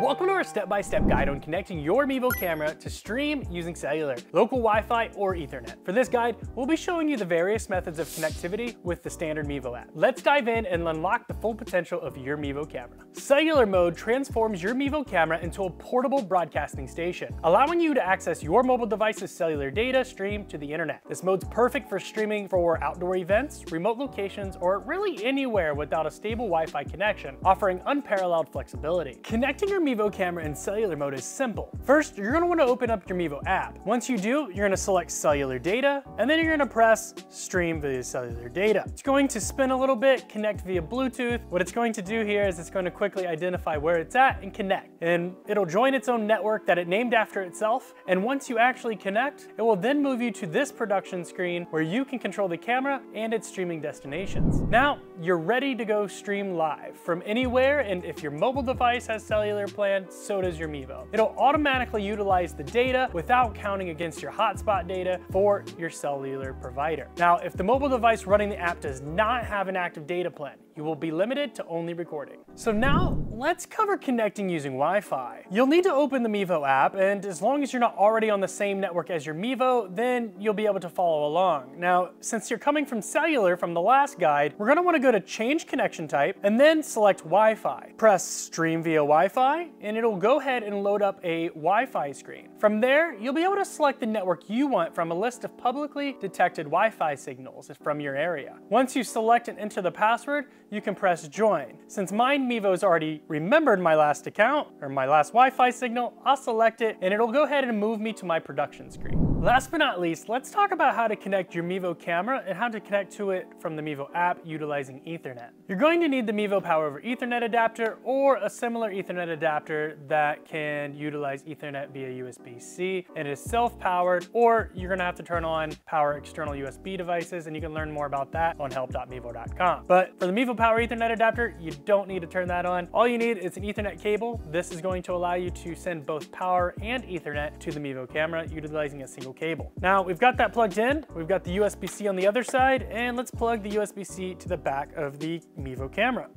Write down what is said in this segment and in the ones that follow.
Welcome to our step-by-step -step guide on connecting your Mevo camera to stream using cellular, local Wi-Fi, or Ethernet. For this guide, we'll be showing you the various methods of connectivity with the standard Mevo app. Let's dive in and unlock the full potential of your Mevo camera. Cellular mode transforms your Mevo camera into a portable broadcasting station, allowing you to access your mobile device's cellular data stream to the internet. This mode's perfect for streaming for outdoor events, remote locations, or really anywhere without a stable Wi-Fi connection, offering unparalleled flexibility. Connecting your Mevo camera in cellular mode is simple. First, you're gonna wanna open up your Mevo app. Once you do, you're gonna select cellular data, and then you're gonna press stream via cellular data. It's going to spin a little bit, connect via Bluetooth. What it's going to do here is it's going to quickly identify where it's at and connect. And it'll join its own network that it named after itself. And once you actually connect, it will then move you to this production screen where you can control the camera and its streaming destinations. Now, you're ready to go stream live from anywhere, and if your mobile device has cellular plan, so does your Mevo. It'll automatically utilize the data without counting against your hotspot data for your cellular provider. Now, if the mobile device running the app does not have an active data plan, you will be limited to only recording. So now let's cover connecting using Wi-Fi. You'll need to open the Mevo app and as long as you're not already on the same network as your Mevo, then you'll be able to follow along. Now, since you're coming from cellular from the last guide, we're gonna wanna go to change connection type and then select Wi-Fi. Press stream via Wi-Fi and it'll go ahead and load up a Wi-Fi screen. From there, you'll be able to select the network you want from a list of publicly detected Wi-Fi signals from your area. Once you select and enter the password, you can press join. Since mine Mevo's already remembered my last account or my last Wi-Fi signal, I'll select it and it'll go ahead and move me to my production screen. Last but not least, let's talk about how to connect your Mevo camera and how to connect to it from the Mevo app utilizing Ethernet. You're going to need the Mevo Power over Ethernet adapter or a similar Ethernet adapter that can utilize Ethernet via USB-C and is self-powered or you're gonna have to turn on power external USB devices and you can learn more about that on help.mevo.com. But for the Mevo Power Ethernet adapter, you don't need to turn that on. All you need is an Ethernet cable. This is going to allow you to send both power and Ethernet to the Mevo camera utilizing a single single cable. Now we've got that plugged in, we've got the USB-C on the other side, and let's plug the USB-C to the back of the Mevo camera.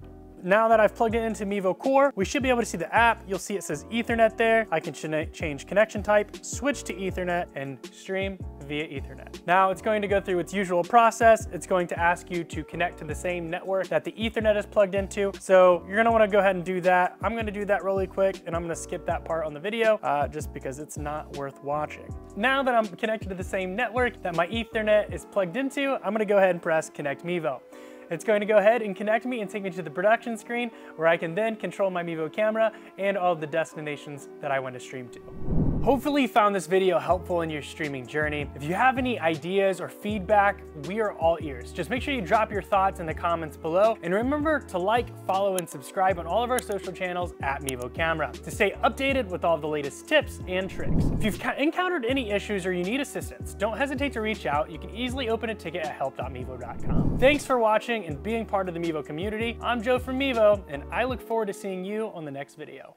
Now that I've plugged it into Mevo Core, we should be able to see the app. You'll see it says Ethernet there. I can change connection type, switch to Ethernet, and stream via Ethernet. Now it's going to go through its usual process. It's going to ask you to connect to the same network that the Ethernet is plugged into. So you're gonna wanna go ahead and do that. I'm gonna do that really quick and I'm gonna skip that part on the video uh, just because it's not worth watching. Now that I'm connected to the same network that my Ethernet is plugged into, I'm gonna go ahead and press Connect Mevo. It's going to go ahead and connect me and take me to the production screen where I can then control my Mevo camera and all the destinations that I want to stream to. Hopefully you found this video helpful in your streaming journey. If you have any ideas or feedback, we are all ears. Just make sure you drop your thoughts in the comments below. And remember to like, follow, and subscribe on all of our social channels at Mevo Camera to stay updated with all the latest tips and tricks. If you've encountered any issues or you need assistance, don't hesitate to reach out. You can easily open a ticket at help.mevo.com. Thanks for watching and being part of the Mevo community. I'm Joe from Mevo, and I look forward to seeing you on the next video.